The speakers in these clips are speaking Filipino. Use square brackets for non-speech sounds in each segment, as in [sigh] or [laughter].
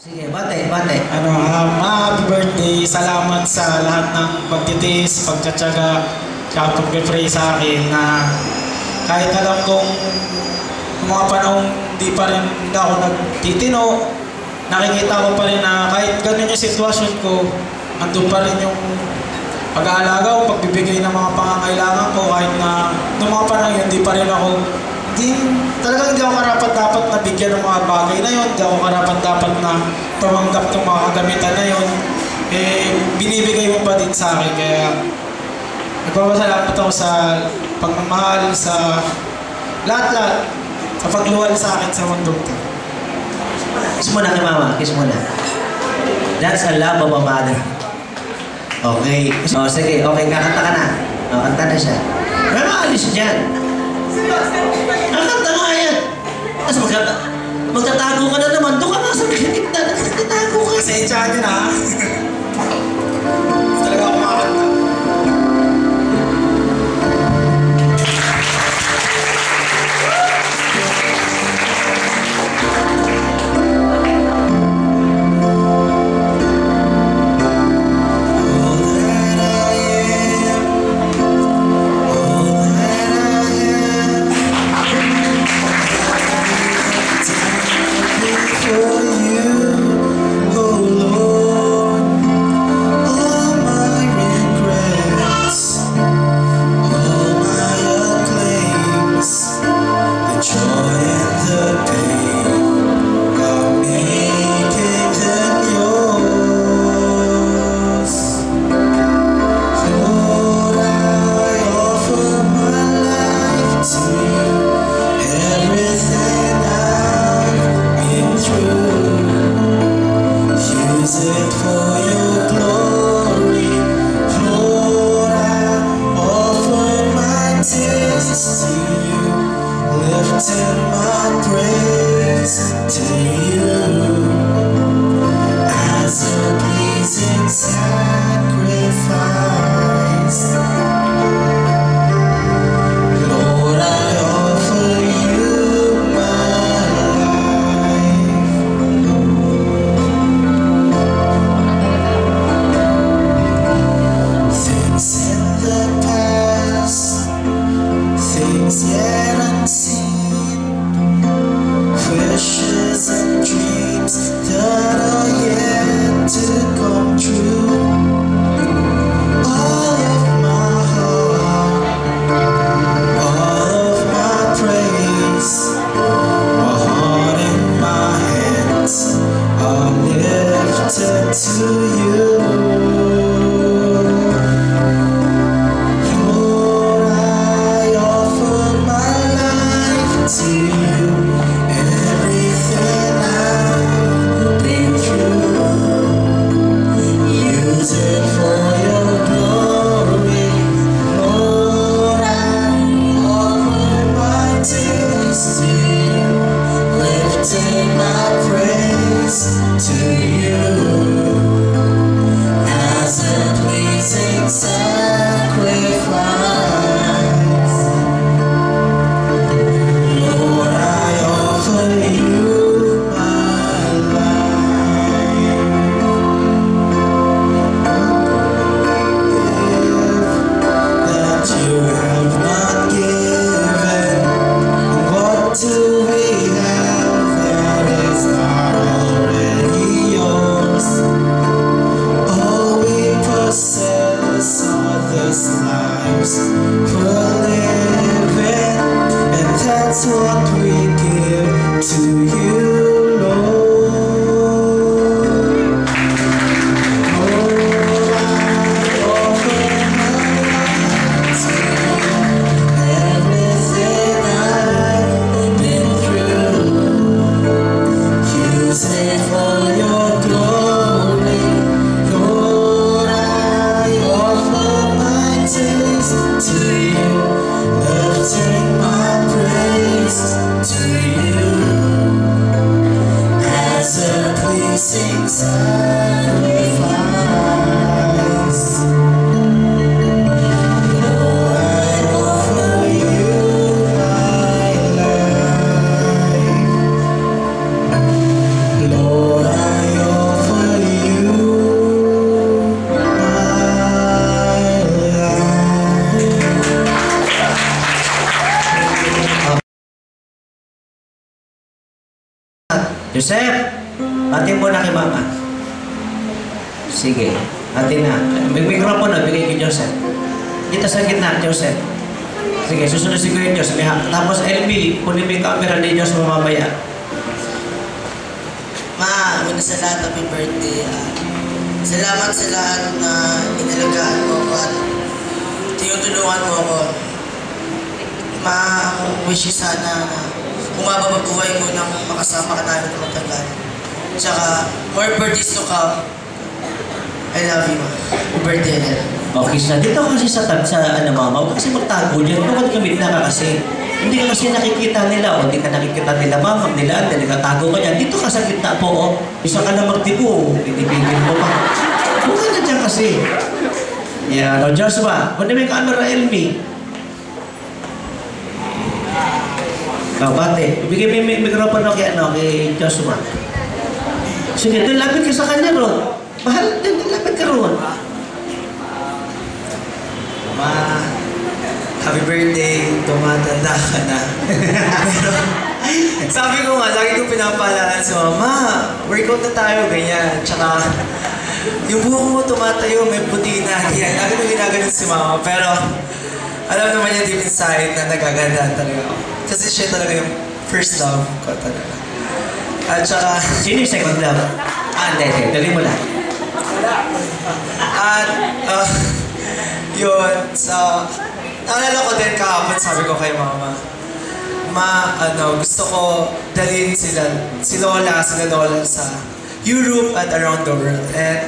Sige, bate, bate. Ano, um, happy birthday. Salamat sa lahat ng pagtitiis, pagtsatsaga, tsaka pag-pray sa akin na kahit alam kong mga panahong di pa rin hindi ako nagtitino, nakikita ko pa rin na kahit ganun yung sitwasyon ko, andun pa rin yung pag-aalaga o pagbibigay ng mga pangangailangan ko kahit na noong mga panahon yun, di pa rin ako hindi, talagang hindi ako karapat dapat na bigyan ng mga bagay na yun, hindi ako karapat dapat na tumanggap ng mga kagamitan na yun, eh, binibigay mo pa din sa akin, kaya nagpapasalamat ako sa pagmamahal, sa lahat-lahat, sa pagluwal sa akin sa mundo ito. Kiss mo na kay mama, kiss mo na. That's a love of a mother. Okay. O, sige, okay, kakanta ka na. O, kanta na siya. Pero maalis dyan. Kakanta nga yan. Tapos magtatago ka na naman. Doon ka nga sa gitna. Nagtatago ka. Pasensya nyo na? Lifted to you. Joseph, atin mo na kay mama. Sige, atin na. May mikropono, bigay kay Joseph. Dito sa gitna, Joseph. Sige, susunod si Kuya Diyos. Tapos, LB, kunin mo yung camera ni Diyos mamamaya. Ma, una sa lahat, happy birthday. Ah, salamat sa lahat na inalagaan mo ako at tinutulungan mo ako. Ma, wish ko sana na umaba pa buhay mo nang makasama ka namin ng matagal. Tsaka, more birthdays to come. I love you, ma. Birthday, Nel. Okay, sa dito kasi sa tag sa ano mama, huwag kasi magtago dyan. Huwag ka gamit na ka kasi. Hindi ka kasi nakikita nila o hindi ka nakikita nila mama, nila, dahil tago ka dyan. Dito ka sa gitna po, o. Isa ka na magtibo, pinipigil mo pa. Huwag ka na dyan kasi. Yan, o Joshua, kunin mo yung camera, Elmi. Ikaw, bate. Ibigay mo yung mikropono kay, ano, kay Joshua. Sige, doon lapit ka sa kanya, Ron. Mahal, doon lapit ka, Ron. Ma, happy birthday, tumatanda ka na. [laughs] Sabi ko nga, lagi ko pinapaalala si mama, workout na tayo, ganyan. Tsaka, yung buhok mo tumatayo, may puti na, yan. Lagi ko ginaganon si mama. Pero, alam naman niya deep inside na nagaganda talaga ako. Kasi siya talaga yung first love ko talaga. At tsaka, Sino yung second love? Ah, hindi, hindi. Dali mo lang. At, uh, yun, sa, naalala ko din kahapon, sabi ko kay mama, ma, ano, gusto ko dalhin sila, si Lola, sila Lola sa Europe at around the world. And,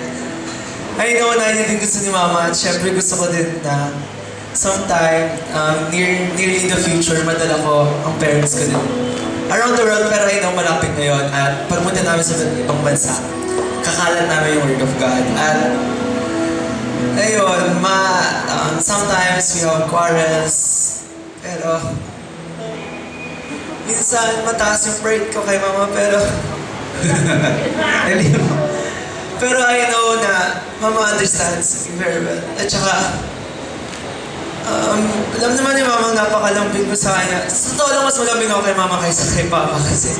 I know na yun gusto ni mama, at syempre gusto ko din na sometime, um, near, nearly the future, madala ko ang parents ko din. Around the world, pero I malapit na yun. At pagpunta namin sa ibang bansa, kakalat namin yung Word of God. At Ayun, ma, um, sometimes we have quarrels, pero minsan mataas yung pride ko kay mama, pero [laughs] pero I know na mama understands very well. At saka, um, alam naman ni mama napakalambing ko sa kanya. Sa totoo lang, mas malambing ako kay mama kaysa kay papa kasi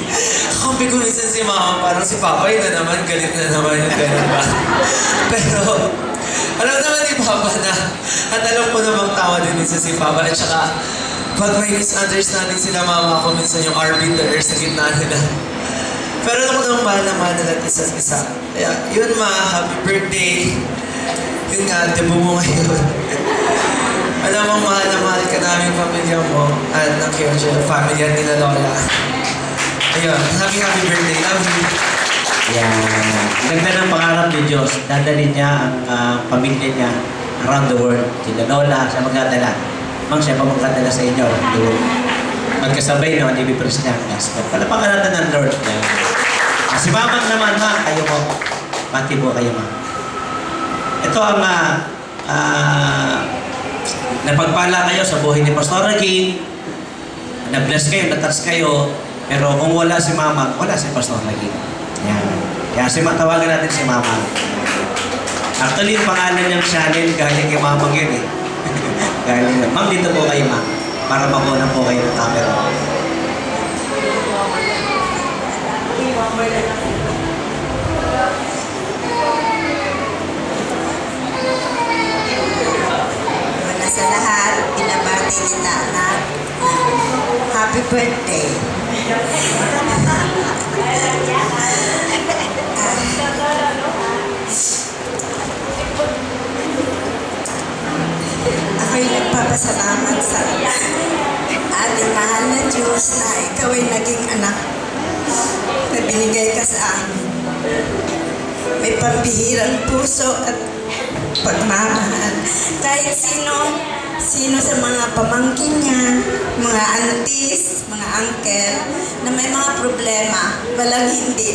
kampi ko minsan si mama, parang si papa, yun na naman, galit na naman yung ganun ba. [laughs] Pero, alam naman ni papa na, at alam ko namang tawa din minsan si papa. At saka, pag may misunderstanding sila mama ko, minsan yung arbiter sa gitna nila. Pero ako nang mahal na mahal nila isa't isa. Kaya, yun ma, happy birthday. Yun nga, debo mo ngayon. [laughs] Alam mo, mahal na mahal ka namin pamilya mo at ng Kyojo, pamilya nila Lola. Ayun, happy happy birthday. Love you. Yan. Ganda ng pangarap ni Diyos. Dadalhin niya ang ah, pamilya niya around the world. Sila Lola, siya magdadala. Mang siya pa magdadala sa inyo. Yung magkasabay no, ni Bipres niya. Yes. Palapakan natin ng Lord. Yan. Ah, Si Mama naman, ma, kayo mo. Pati po kayo, ma. Ito ang ah, ah, napagpala kayo sa buhay ni Pastor Reggie. Na-bless kayo, na-touch kayo. Pero kung wala si Mama, wala si Pastor Reggie. Yan. Kaya si matawagan natin si Mama. Actually, yung pangalan niyang Shannon, galing kay Mama yun eh. [laughs] galing yun. Ma'am, dito po kayo, ma'am. Para makuha po kayo ng camera. Una birthday.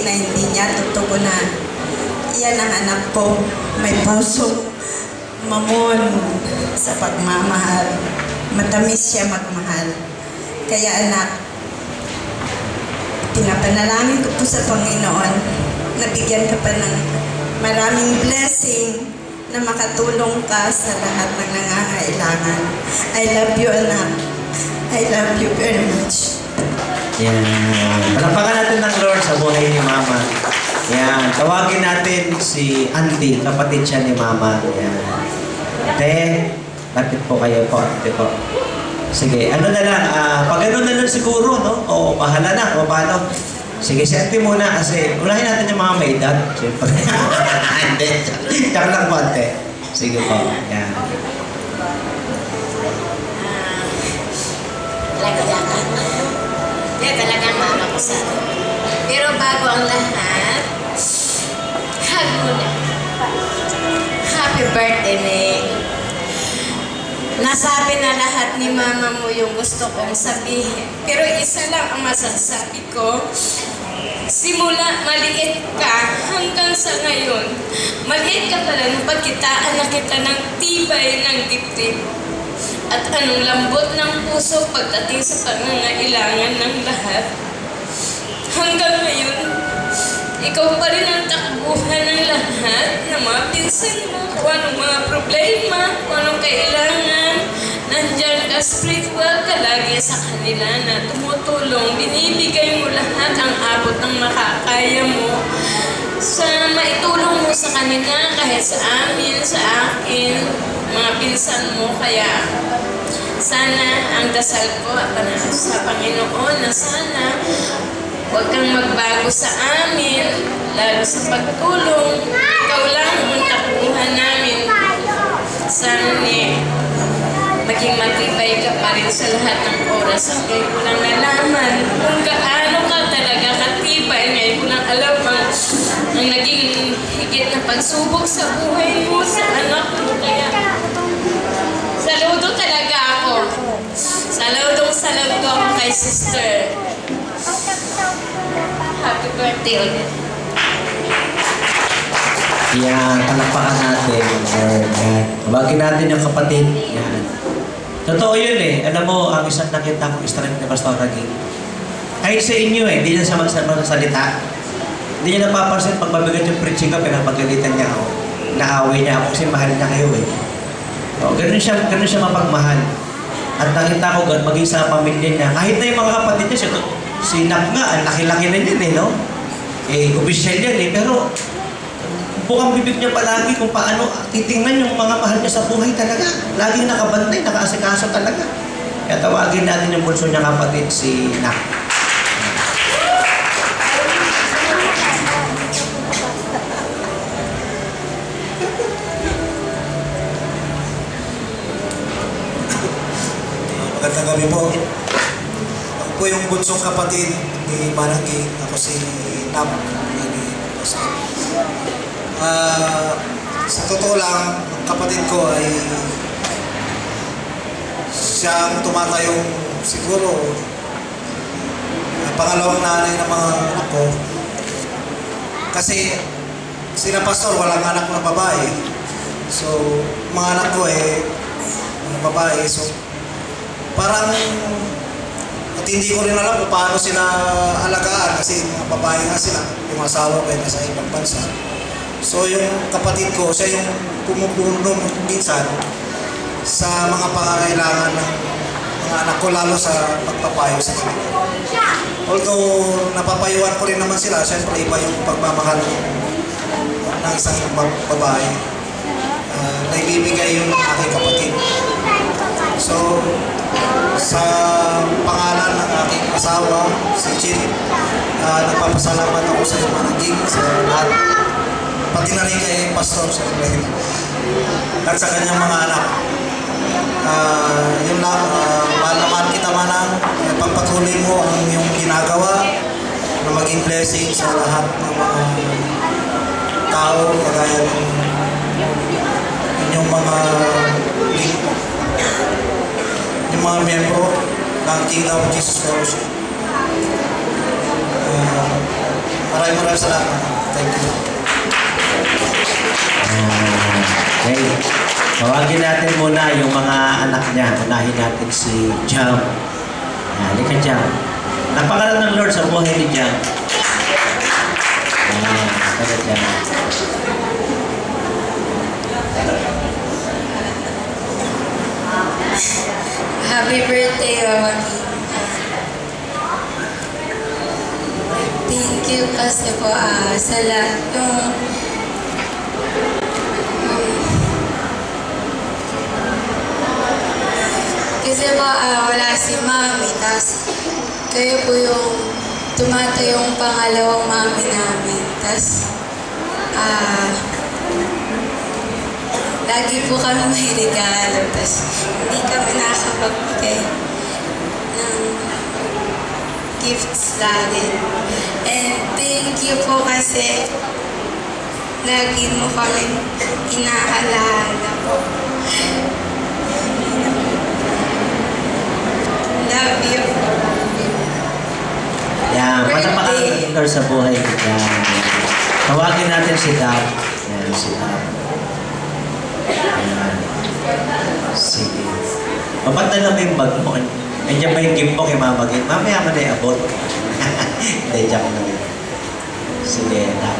Na hindi niya tutugunan. Yan ang anak ko, may puso, mamon sa pagmamahal. Matamis siya magmahal. Kaya anak, pinapanalangin ko po sa Panginoon na bigyan ka pa ng maraming blessing na makatulong ka sa lahat ng nangangailangan. I love you, anak. I love you very much. Yan. Palakpakan natin ng Lord sa buhay ni Mama. Yan. Tawagin natin si Auntie, kapatid siya ni Mama. Yan. Ate, lapit po kayo po. Ate po. Sige, ano na lang, ah, pag ano na lang siguro, no? O, bahala na, o paano? Sige, si Auntie muna kasi unahin natin yung mga may edad. Siyempre. [laughs] Hindi. Tsaka lang Ate. Sige po. Yan. Laglagan. Kaya talagang mama ko sa akin. Pero bago ang lahat, hug muna. Happy birthday, Nick. Nasabi na lahat ni mama mo yung gusto kong sabihin. Pero isa lang ang masasabi ko. Simula maliit ka hanggang sa ngayon. Maliit ka pala nung pagkitaan na kita ng tibay ng dibdib. At anong lambot ng puso pagdating sa pangangailangan ng lahat. Hanggang ngayon, ikaw pa rin ang takbuhan ng lahat na mga pinsan mo, kung anong mga problema, kung anong kailangan. Nandyan ka spiritual ka lagi sa kanila na tumutulong. Binibigay mo lahat ang abot ng makakaya mo sa maitulong mo sa kanila kahit sa amin, sa akin, mga pinsan mo. Kaya sana ang dasal ko sa Panginoon na sana huwag kang magbago sa amin, lalo sa pagtulong. Ikaw lang ang takuhan namin. Sana ni maging matibay ka pa rin sa lahat ng oras at ngayon ko lang nalaman kung gaano ka talaga katibay. Ngayon ko lang alam ang, ang naging higit na pagsubok sa buhay mo, sa sister. Happy birthday ulit. Yan, palakpakan natin. Tawagin natin yung kapatid. Yan. Totoo yun eh. Alam mo, ang isang nakita kong strength ni Pastor Raging. Kahit sa inyo eh, hindi niya sa mga salita. Hindi niya napapansin pag mabigat yung preaching ka, pinapagalitan niya ako. Naaway niya ako kasi mahal niya kayo eh. O, ganun siya, ganun siya mapagmahal. At nakita ko gan maging sa pamilya niya. Kahit na yung mga kapatid niya, si, si Nak nga, ang laki-laki na yun eh, no? Eh, official yan eh. Pero, bukang bibig niya palagi kung paano titingnan yung mga mahal niya sa buhay talaga. Laging nakabantay, nakaasikaso talaga. Kaya tawagin natin yung bunso niya kapatid, si Nak. Bunsong kapatid ni Mananggi. Ako si Nap. Ni Pastor. Ah, sa totoo lang, ang kapatid ko ay siyang tumatayong siguro ah, pangalawang nanay ng mga anak ko. Kasi sina pastor, walang anak na babae. So, mga anak ko eh, mga babae. So, parang hindi ko rin alam kung paano sila alagaan kasi mga babae nga sila, yung asawa ko ay nasa ibang bansa. So yung kapatid ko, siya yung pumupuno minsan sa mga pangangailangan ng mga anak ko, lalo sa pagpapayo sa kanila. Although napapayuan ko rin naman sila, syempre iba yung pagmamahal ng isang bab- babae. Uh, naibibigay yung aking kapatid. So, sa pangalan ng aking asawa, si Chin, uh, nagpapasalamat ako sa iyo managing sa lahat. Pati na rin kay Pastor sa at sa kanyang mga anak. Uh, yun lang, uh, mahal na mahal kita manang, pagpatuloy mo ang iyong ginagawa na maging blessing sa lahat ng mga tao, kagaya ng inyong mga yung mga miyembro ng Kingdom of Jesus Fellowship. Uh, maraming maraming salamat. Thank you. Okay. Tawagin natin muna yung mga anak niya. Unahin natin si Jam. Halika Jam. Napakalan ng Lord sa buhay ni Jam. Happy birthday, Mama King. Thank you kasi po uh, sa lahat ng um, Kasi po uh, wala si Mami, tapos kayo po yung tumatayong pangalawang Mami namin. Tapos, ah, uh, lagi po kami may regalo, tas hindi kami nakakapagbigay ng gifts lagi. And thank you po kasi lagi mo kami inaalala po. Love you. Natin Lord sa buhay. Yan. Tawagin natin si Dab. Yan, si Dab. Sige. Papanda lang mo yung bag mo. Nandiyan ba yung gift mo kay Mama Gin? Mamaya mo na i-abot. [laughs] Hindi, joke lang yun. Sige, Dab.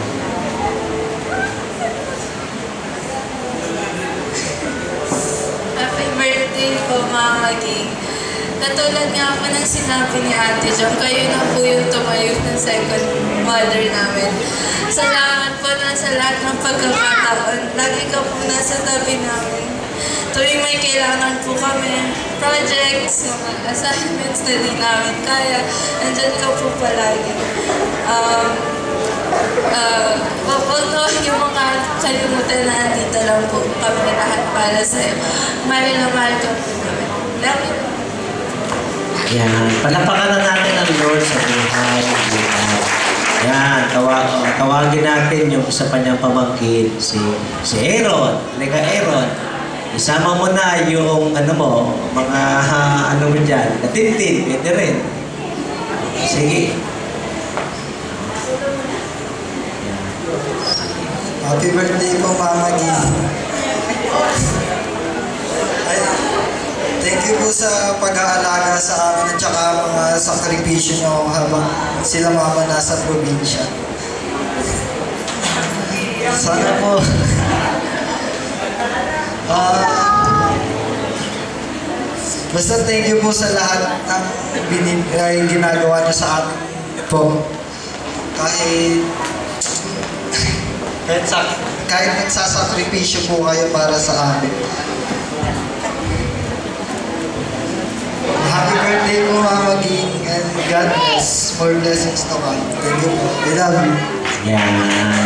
Happy birthday po, Mama Ging. Katulad nga po ng sinabi ni Ate Jom, kayo na po yung tumayo ng second mother namin. Salamat po na sa lahat ng pagkakataon. Lagi ka po nasa tabi namin. Tuwing may kailangan po kami, projects, mga assignments na di namin kaya, andyan ka po palagi. Um, uh, wag no, yung mga kalimutan na nandito lang po kami lahat para sa'yo. Mahal na mahal ka po namin. Love you. Yan. Palapakan na natin ang Lord sa buhay. Yan. Tawag, tawagin natin yung isa pa niyang pamangkin, si, si Aaron. Halika, Aaron. Isama mo na yung ano mo, mga [laughs] ano mo dyan. Natintin, pwede rin. Sige. Happy birthday po, Mama G. Ay, thank you po sa pag-aalaga sa amin at saka mga sakripisyo nyo habang sila mama nasa probinsya. Sana po. [laughs] Ah, basta thank you po sa lahat ng binin, ay, ginagawa niyo sa amin po. Kahit [laughs] kahit, sa, kahit nagsasakripisyo po kayo para sa amin. Happy birthday po, Mama Ging, and God bless. More blessings to come. Thank you po. We love you. Yan.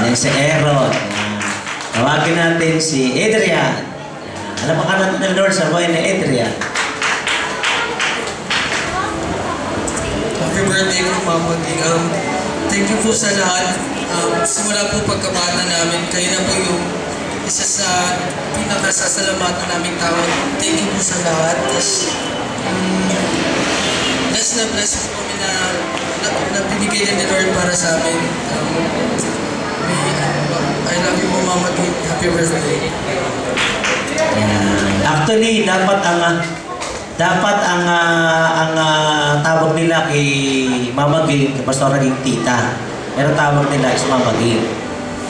Yan si. Yan. Tawagin natin si Adrian. Alam ka natin ng Lord sa buhay ni Adrian. Happy birthday po, Mama Ging. Um, thank you po sa lahat. Um, simula po pagkabata namin, kayo na po yung isa sa pinakasasalamatan naming tao. Thank you po sa lahat. Tapos, um, na bless po kami na, na, na binigay din ni Lord para sa amin. Um, I love you po, Mama Ging. Happy birthday. Yan. Actually, dapat ang ah, dapat ang ah, ang ah, tawag nila kay Mama Ging, kay Pastor Ging Tita. Pero tawag nila is Mama Ging.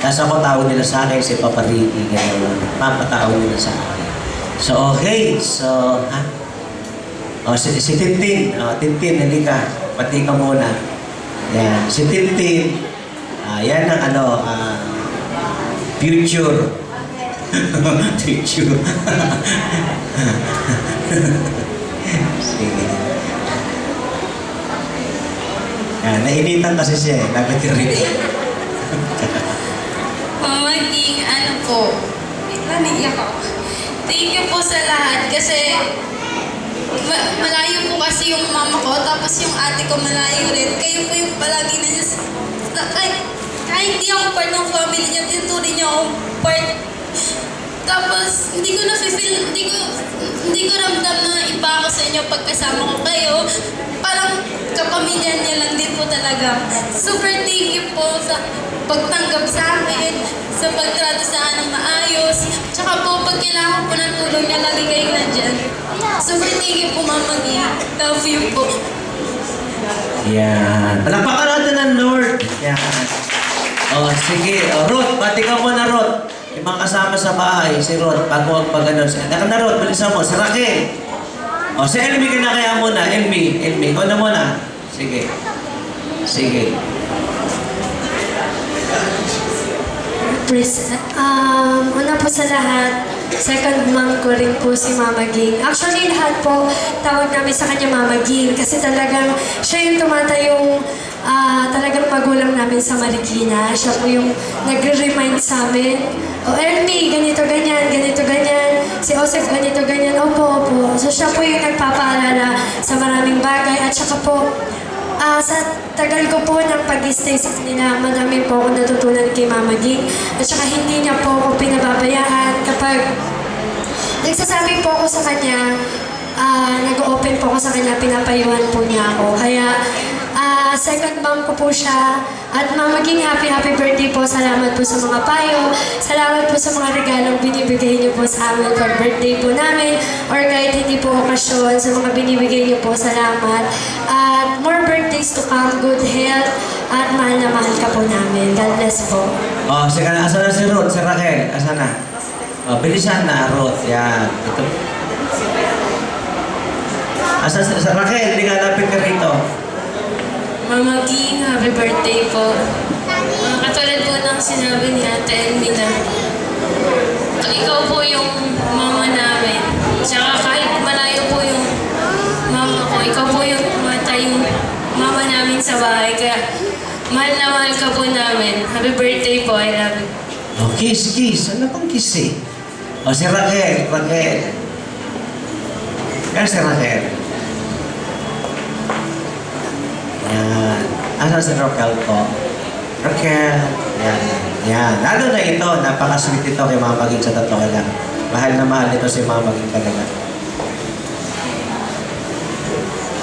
Tapos ako tawag nila sa akin si Papa Ricky, gano'n. Papatawag nila sa akin. So, okay. So, ha? Oh, si, si Tintin. Oh, Tintin, halika. Pati ka muna. Yan. Si Tintin. Ah, yan ang ano, ah, future. [laughs] future. [laughs] Sige. Yan, nainitan kasi siya eh. Nagatirin. [laughs] Mama King, ano po, naniyak ako. Thank you po sa lahat kasi ma- malayo po kasi yung mama ko tapos yung ate ko malayo rin. Kayo po yung palagi na niya kahit, kahit di ako part ng family niya, tinutuloy niya ako part. Tapos, hindi ko na-feel, hindi ko, hindi ko ramdam na iba ako sa inyo pagkasama ko kayo. Parang kapamilya niya lang din po talaga. Super thank you po sa pagtanggap sa akin, sa pagtrato sa akin ng maayos. Tsaka po, pag kailangan ko ng tulong niya, lagi kayong nandyan. Super thank you po, Mama Gia. Love you po. Yan. Palakpakan natin ng Lord. Yan. Oh, sige. Oh, Ruth, pati ka muna, Ruth. Yung mga kasama sa bahay, si Ruth, bago ang pag ano. Naka na, Ruth, bilisan mo. Si Raquel. Oh, si Elmi ka na kaya muna. Elmi, Elmi. Ikaw na muna. Sige. Sige. Pres- um, una po sa lahat, second mom ko rin po si Mama Ging. Actually, lahat po tawag namin sa kanya Mama Ging kasi talagang siya yung tumatayong ah, talagang magulang namin sa Marikina. Siya po yung nagre-remind sa amin, O Elmi, ganito, ganyan, ganito, ganyan. Si Joseph, ganito, ganyan. Opo, opo. So siya po yung nagpapaalala sa maraming bagay. At saka po, Ah, sa tagal ko po ng pag-stay sa kanila, madami po ako natutunan kay Mama Ging. At saka hindi niya po ako pinababayaan kapag nagsasabi po ako sa kanya, ah, nag-open po ako sa kanya, pinapayuhan po niya ako. Kaya, ah, second mom ko po siya. At Ging, happy, happy birthday po. Salamat po sa mga payo. Salamat po sa mga regalong binibigay niyo po sa amin pag birthday po namin. Or kahit hindi po okasyon, sa mga binibigay niyo po, salamat. At more birthdays to come, good health, at mahal na mahal ka po namin. God bless po. Oh, sige na. Asa na si Ruth? Si Raquel? Asa na? Oh, bilisan na, Ruth. Yan. Ito. Asa si si Raquel? Hindi ka lapit ka rito. Mama Ging, happy birthday po. Ah, katulad po ng sinabi ni Ate Elmi na ikaw po yung mama namin. Tsaka kahit malayo po yung mama ko, ikaw po yung mata yung mama namin sa bahay. Kaya mahal na mahal ka po namin. Happy birthday po, I love you. Oh, kiss, kiss. Ano pang kiss eh? Oh, si Raquel. Raquel. Yan si Raquel. Asa si Raquel po? Raquel. Yan. Yan. Lalo na ito. Napaka-sweet ito kay Mama Maging sa totoo lang. Mahal na mahal ito si Mama Maging talaga.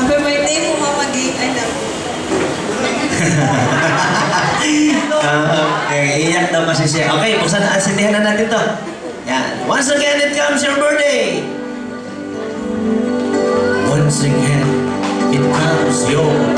Happy birthday po, Mama Gay. I love you. Okay, iyak daw kasi siya. Okay, buksan na, sindihan na natin to. Yan. Once again, it comes your birthday. Once again, it comes your birthday.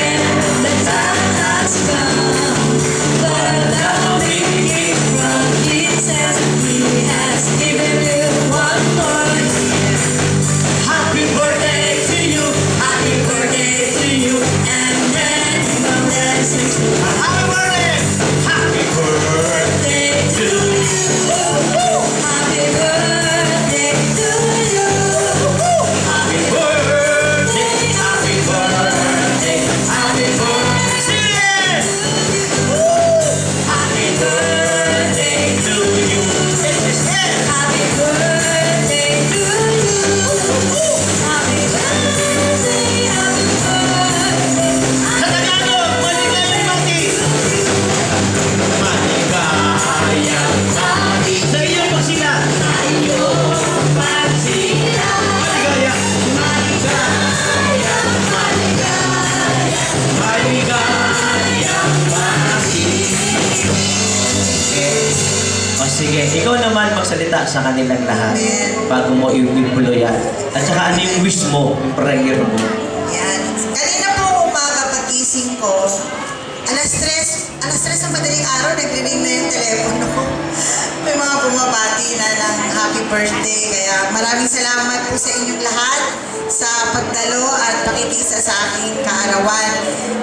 prayer mo. Yan. Kanina po umaga pagising ko, alas tres, alas tres ng madaling araw, nagre-ring na yung telepono ko. May mga bumabati na ng happy birthday. Kaya maraming salamat po sa inyong lahat sa pagdalo at pakikisa sa aking kaarawan.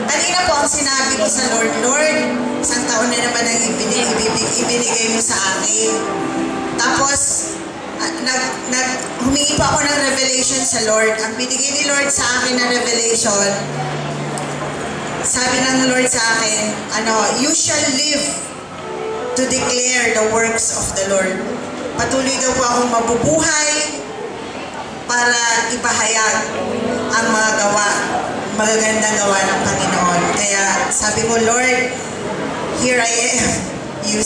Kanina po ang sinabi ko sa Lord, Lord, isang taon na naman ang ibinig, ibinigay mo sa akin. Tapos, nag, nag, humingi pa ako ng revelation sa Lord. Ang binigay ni Lord sa akin na revelation, sabi ng Lord sa akin, ano, you shall live to declare the works of the Lord. Patuloy daw po akong mabubuhay para ipahayag ang mga gawa, magagandang gawa ng Panginoon. Kaya sabi ko, Lord, here I am, me.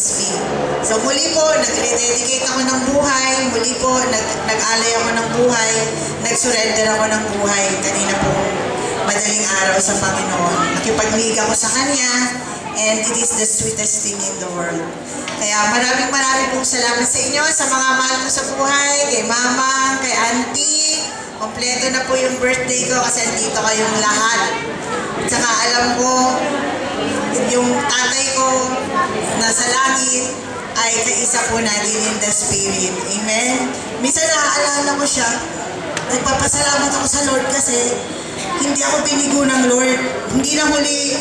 So muli po, nag-rededicate ako ng buhay. Muli po, nag nag-alay ako ng buhay. Nag-surrender ako ng buhay. Kanina po, madaling araw sa Panginoon. Nakipag-league ako sa Kanya. And it is the sweetest thing in the world. Kaya maraming maraming pong salamat sa inyo, sa mga mahal ko sa buhay, kay Mama, kay Auntie. Kompleto na po yung birthday ko kasi andito kayong lahat. At saka alam ko, yung tatay ko nasa langit ay kaisa po natin in the Spirit. Amen? Minsan naaalala ko siya, nagpapasalamat ako sa Lord kasi hindi ako binigo ng Lord. Hindi na huli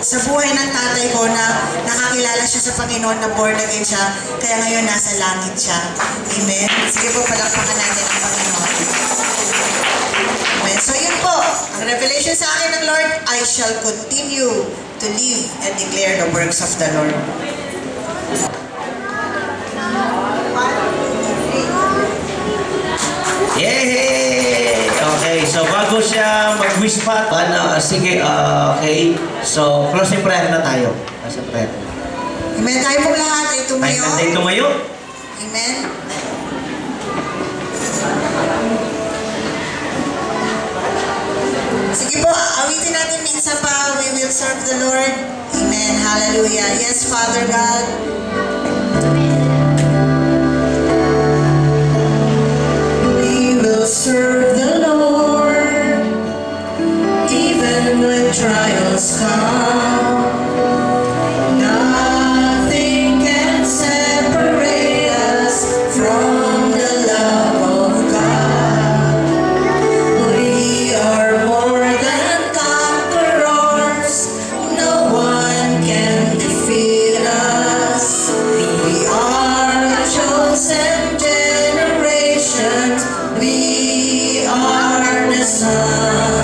sa buhay ng tatay ko na nakakilala siya sa Panginoon na born again siya, kaya ngayon nasa langit siya. Amen? Sige po, palakpakan natin ang Panginoon. Amen. So yun po, ang revelation sa akin ng Lord, I shall continue to live and declare the works of the Lord. Yay! Okay, so bago siya mag-wish pa, ano, sige, ah, okay. So, closing prayer na tayo. Closing prayer. Amen. Tayo pong lahat ay tumayo. nanday tumayo. Amen. Sige po, awitin natin minsan pa. We will serve the Lord. Amen. Hallelujah. Yes, Father God. We will serve the Lord even when trials come. listen.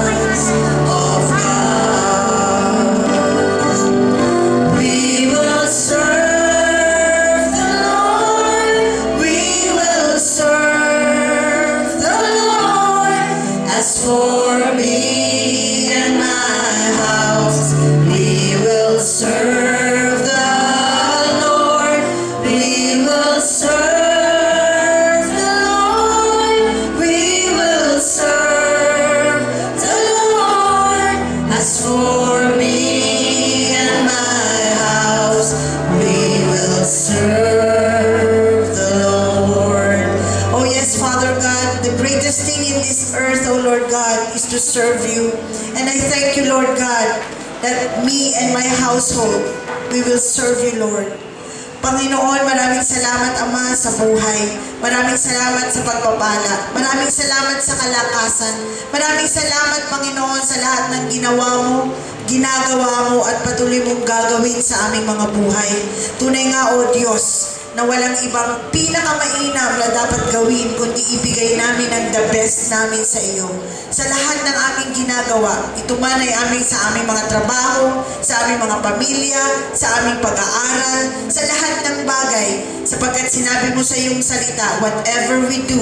Salamat sa kalakasan. Maraming salamat, Panginoon, sa lahat ng ginawa mo, ginagawa mo, at patuloy mong gagawin sa aming mga buhay. Tunay nga, O Diyos, na walang ibang pinakamainam na dapat gawin kundi ibigay namin ang the best namin sa iyo. Sa lahat ng aming ginagawa, ito man ay aming sa aming mga trabaho, sa aming mga pamilya, sa aming pag-aaral, sa lahat ng bagay, sapagkat sinabi mo sa iyong salita, whatever we do,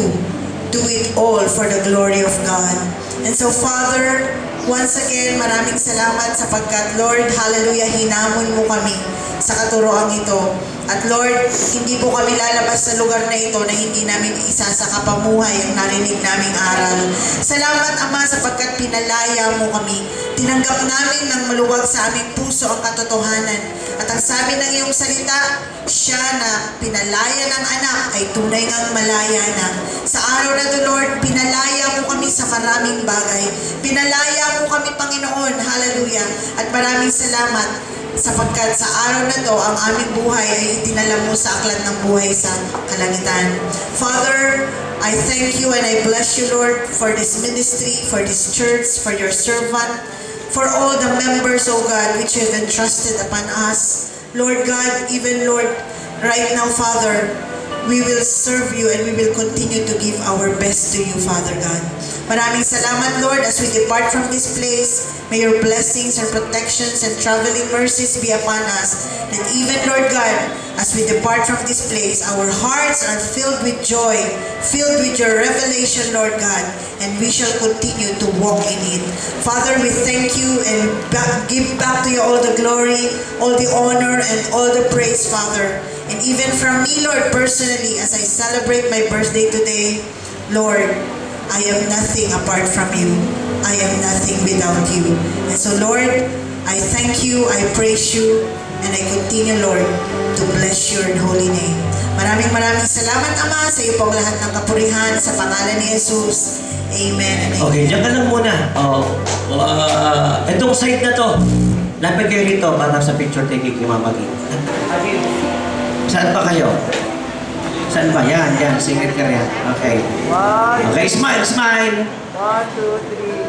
do it all for the glory of God. And so, Father, once again, maraming salamat sapagkat, Lord, hallelujah, hinamon mo kami sa katuroang ito. At Lord, hindi po kami lalabas sa lugar na ito na hindi namin isa sa kapamuhay ang narinig naming aral. Salamat, Ama, sapagkat pinalaya mo kami. Tinanggap namin ng maluwag sa aming puso ang katotohanan. At ang sabi ng iyong salita, siya na pinalaya ng anak ay tunay ngang malaya na. Sa araw na to, Lord, pinalaya mo kami sa maraming bagay. Pinalaya mo kami, Panginoon. Hallelujah. At maraming salamat sapagkat sa araw na to, ang aming buhay ay itinala mo sa aklat ng buhay sa kalangitan. Father, I thank you and I bless you, Lord, for this ministry, for this church, for your servant, for all the members, O God, which you have entrusted upon us. Lord God, even Lord, right now, Father, we will serve you and we will continue to give our best to you, Father God. Maraming salamat, Lord, as we depart from this place. May your blessings and protections and traveling mercies be upon us. And even, Lord God, as we depart from this place, our hearts are filled with joy, filled with your revelation, Lord God, and we shall continue to walk in it. Father, we thank you and give back to you all the glory, all the honor, and all the praise, Father. And even from me, Lord, personally, as I celebrate my birthday today, Lord, I am nothing apart from you. I am nothing without you. And so, Lord, I thank you, I praise you, and I continue, Lord, to bless your holy name. Maraming maraming salamat, Ama, sa iyo pong lahat ng kapurihan sa pangalan ni Jesus. Amen. Okay, dyan ka lang muna. Oh, uh, itong side na to. Lapit kayo dito para sa picture taking kay Mama Gin. Saan pa kayo? Saan ba? Yan, yan. Secret ka yan. Okay. Okay, smile, smile. One, two, three.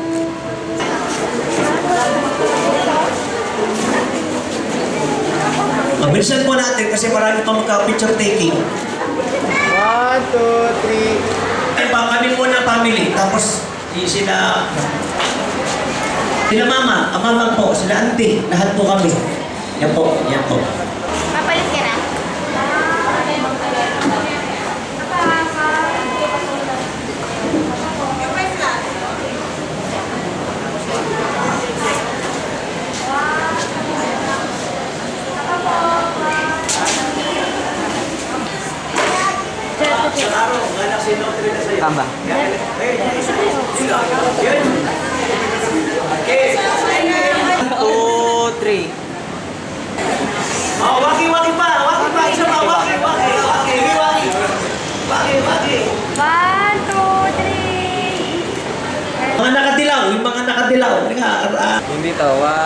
Mabilisan po natin kasi marami pa magka-picture taking. One, two, three. Ay, pa kami muna family. Tapos, sila... Sila mama, ang mama po, sila auntie, lahat po kami. Yan po, yan po. Papalit ka na? Tamba. Two, three. Oh, waki-waki pa, waki pa, isa pa, waki, waki, waki, waki. Waki, waki. One, two, three. Mga nakadilaw, yung mga nakadilaw. Halika, [laughs] ah,